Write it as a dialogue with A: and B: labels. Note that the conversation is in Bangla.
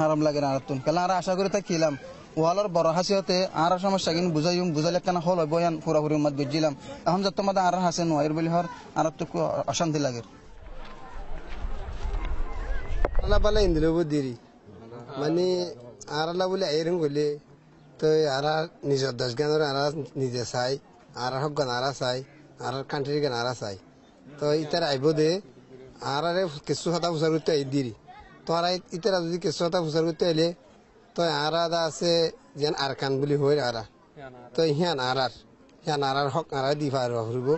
A: হারাম লাগে না আরাতুন কেলা আর আশা করে থাকিলাম। ওয়ালর বড় হাসি হতে আর সমস্যা কিন্তু বুঝাই বুঝালে কেন হল বয়ান পুরাপুরি মত বুঝছিলাম এখন যত মাদা আর হাসে নোয়ের বলি হর আর তো অশান্তি লাগে।
B: আল্লাহ পালা ইন্দ্রবু দেরি মানে আর আল্লাহ বলে এরকম করলে তো আর নিজের দশ গানের আর নিজে চাই আর হক গান আর চাই আর কান্ট্রির গান আর চাই। তো ইতার আইব দে আর আরে কিছু কথা ফুসার করতে আই দিরি। তো আর ইতারা যদি কিছু কথা ফুসার করতে আইলে তো আর আদা আছে যেন আর কান বুলি হয় আর। তো হিয়ান আর। আর হিয়ান আর হক আর দি পার ফুরিব